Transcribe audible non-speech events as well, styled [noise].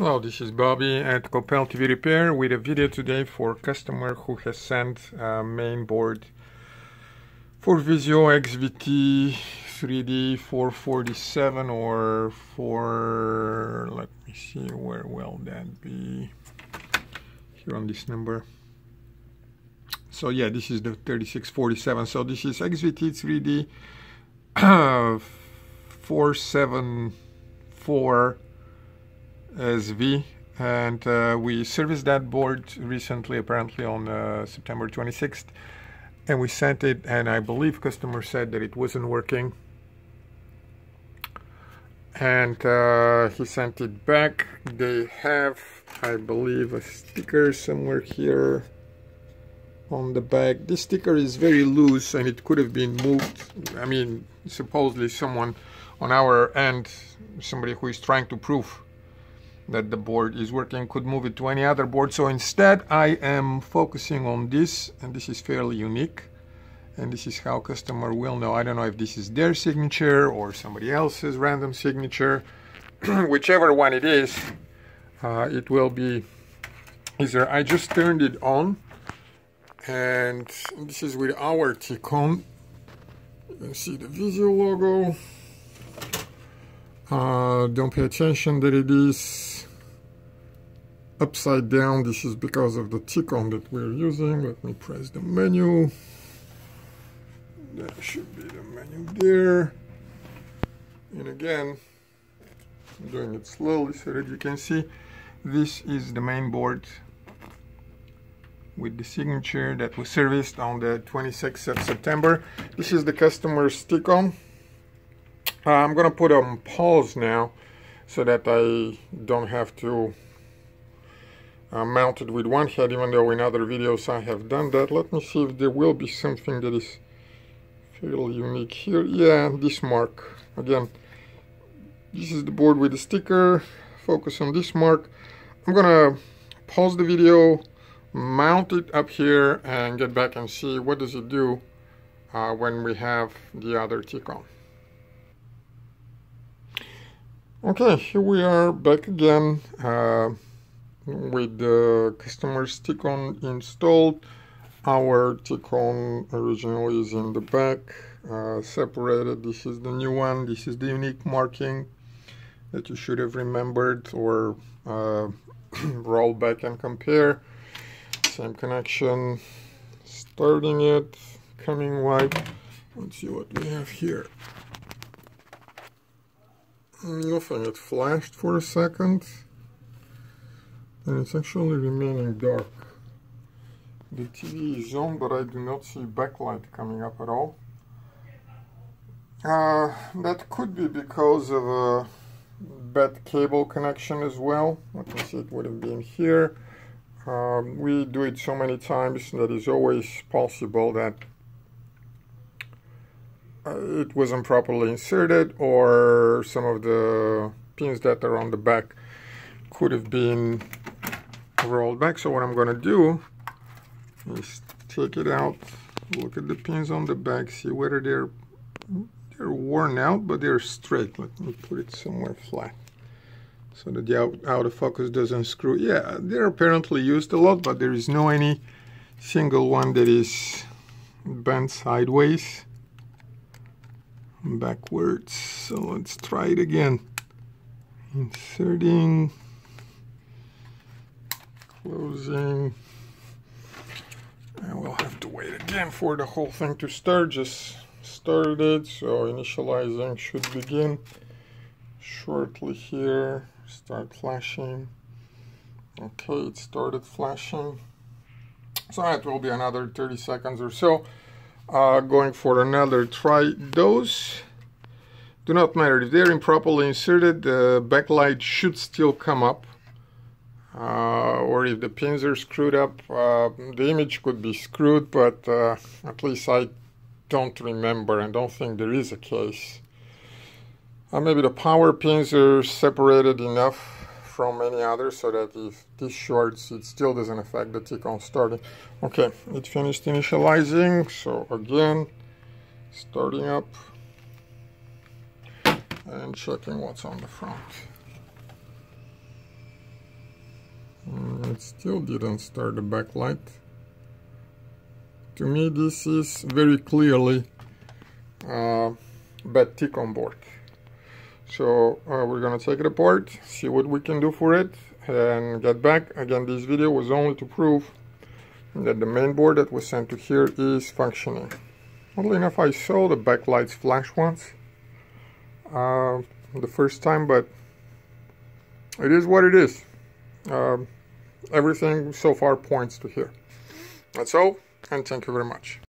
Hello, this is Bobby at Coppell TV Repair with a video today for a customer who has sent a main board for Vizio XVT 3D 447 or for, let me see, where will that be? Here on this number. So yeah, this is the 3647. So this is XVT 3D [coughs] 474 SV and uh, we serviced that board recently apparently on uh, September 26th and we sent it and I believe customer said that it wasn't working. And uh, he sent it back. They have I believe a sticker somewhere here on the back. This sticker is very loose and it could have been moved. I mean supposedly someone on our end somebody who is trying to prove that the board is working could move it to any other board. So instead I am focusing on this and this is fairly unique. And this is how customer will know. I don't know if this is their signature or somebody else's random signature. [clears throat] Whichever one it is uh, it will be either I just turned it on and this is with our T-Con you can see the Vizio logo uh, don't pay attention that it is upside down. This is because of the T-Con that we're using. Let me press the menu. That should be the menu there. And again, I'm doing it slowly so that you can see. This is the main board with the signature that was serviced on the 26th of September. This is the customer's stick-on. Uh, I'm gonna put on pause now so that I don't have to uh, it with one head, even though in other videos I have done that. Let me see if there will be something that is fairly unique here. Yeah, this mark. Again, this is the board with the sticker. Focus on this mark. I'm gonna pause the video, mount it up here, and get back and see what does it do uh, when we have the other T-Con. Okay, here we are back again. Uh, with the customer T-Con installed. Our T-Con originally is in the back, uh, separated. This is the new one. This is the unique marking that you should have remembered or uh, [clears throat] roll back and compare. Same connection, starting it, coming white. Let's see what we have here. Nothing, it flashed for a second and it's actually remaining dark. The TV is on, but I do not see backlight coming up at all. Uh, that could be because of a bad cable connection as well. Let me see, it would have been here. Um, we do it so many times that it's always possible that Uh, it wasn't properly inserted or some of the pins that are on the back could have been rolled back. So what I'm going to do is take it out, look at the pins on the back, see whether they're they're worn out, but they're straight. Let me put it somewhere flat so that the out, out of focus doesn't screw. Yeah, they're apparently used a lot, but there is no any single one that is bent sideways backwards. So let's try it again. Inserting closing. And we'll have to wait again for the whole thing to start. Just started, so initializing should begin shortly here. Start flashing. Okay, it started flashing. So that will be another 30 seconds or so. Uh, going for another try. Those do not matter. If they're improperly inserted, the backlight should still come up uh, or if the pins are screwed up, uh, the image could be screwed, but uh, at least I don't remember and don't think there is a case. Uh, maybe the power pins are separated enough from any other so that if this shorts, it still doesn't affect the T-Con starting. Okay, it finished initializing, so again, starting up and checking what's on the front. it still didn't start the backlight. To me, this is very clearly uh, bad T-Con board. So uh, we're gonna take it apart, see what we can do for it, and get back. Again, this video was only to prove that the main board that was sent to here is functioning. Oddly enough, I saw the backlights flash once uh, the first time, but it is what it is. Uh, everything so far points to here. That's all, and thank you very much.